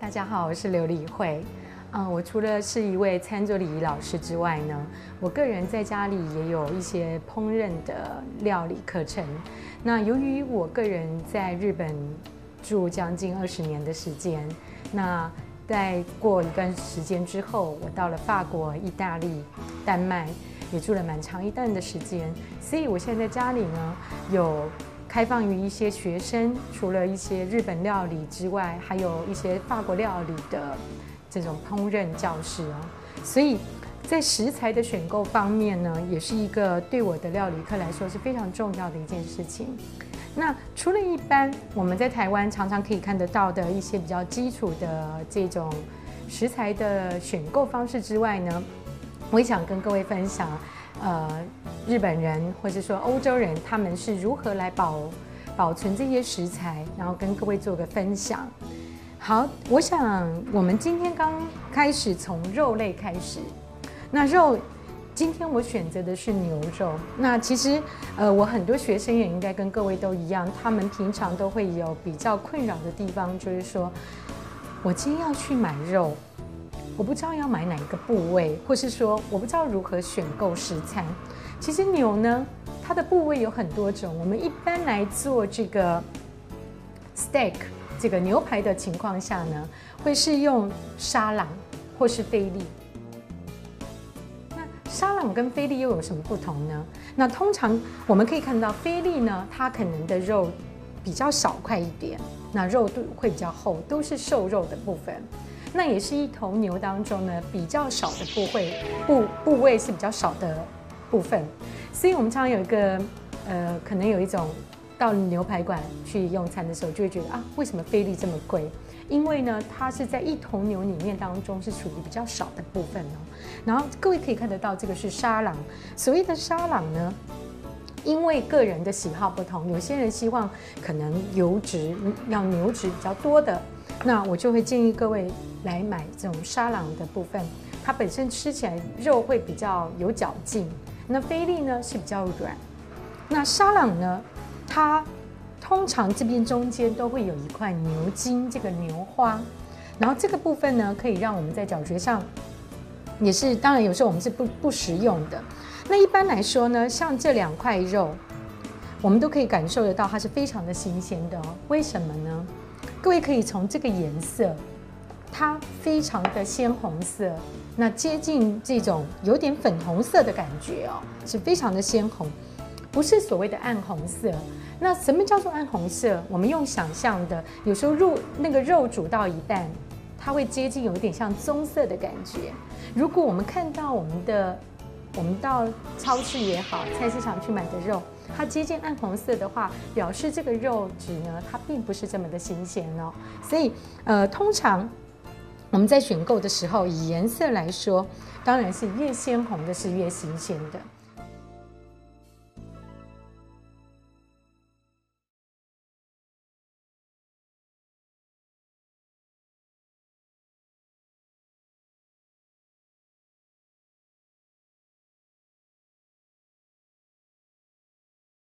大家好，我是刘理慧。嗯，我除了是一位餐桌礼仪老师之外呢，我个人在家里也有一些烹饪的料理课程。那由于我个人在日本住将近二十年的时间，那在过一段时间之后，我到了法国、意大利、丹麦，也住了蛮长一段的时间。所以我现在在家里呢，有。开放于一些学生，除了一些日本料理之外，还有一些法国料理的这种烹饪教室哦。所以在食材的选购方面呢，也是一个对我的料理课来说是非常重要的一件事情。那除了一般我们在台湾常常可以看得到的一些比较基础的这种食材的选购方式之外呢，我也想跟各位分享。呃，日本人或者说欧洲人，他们是如何来保保存这些食材，然后跟各位做个分享。好，我想我们今天刚开始从肉类开始。那肉，今天我选择的是牛肉。那其实，呃，我很多学生也应该跟各位都一样，他们平常都会有比较困扰的地方，就是说我今天要去买肉。我不知道要买哪一个部位，或是说我不知道如何选购食材。其实牛呢，它的部位有很多种。我们一般来做这个 steak 这个牛排的情况下呢，会是用沙朗或是菲力。那沙朗跟菲力又有什么不同呢？那通常我们可以看到菲力呢，它可能的肉比较少块一点，那肉度会比较厚，都是瘦肉的部分。那也是一头牛当中呢比较少的部位，部部位是比较少的部分，所以我们常常有一个呃，可能有一种到牛排馆去用餐的时候，就会觉得啊，为什么菲力这么贵？因为呢，它是在一头牛里面当中是属于比较少的部分哦。然后各位可以看得到，这个是沙朗。所谓的沙朗呢，因为个人的喜好不同，有些人希望可能油脂要牛脂比较多的。那我就会建议各位来买这种沙朗的部分，它本身吃起来肉会比较有嚼劲。那菲力呢是比较软，那沙朗呢，它通常这边中间都会有一块牛筋，这个牛花，然后这个部分呢可以让我们在咀嚼上也是，当然有时候我们是不不食用的。那一般来说呢，像这两块肉，我们都可以感受得到它是非常的新鲜的。为什么呢？各位可以从这个颜色，它非常的鲜红色，那接近这种有点粉红色的感觉哦，是非常的鲜红，不是所谓的暗红色。那什么叫做暗红色？我们用想象的，有时候肉那个肉煮到一半，它会接近有一点像棕色的感觉。如果我们看到我们的，我们到超市也好，菜市场去买的肉。它接近暗红色的话，表示这个肉质呢，它并不是这么的新鲜哦。所以，呃，通常我们在选购的时候，以颜色来说，当然是越鲜红的是越新鲜的。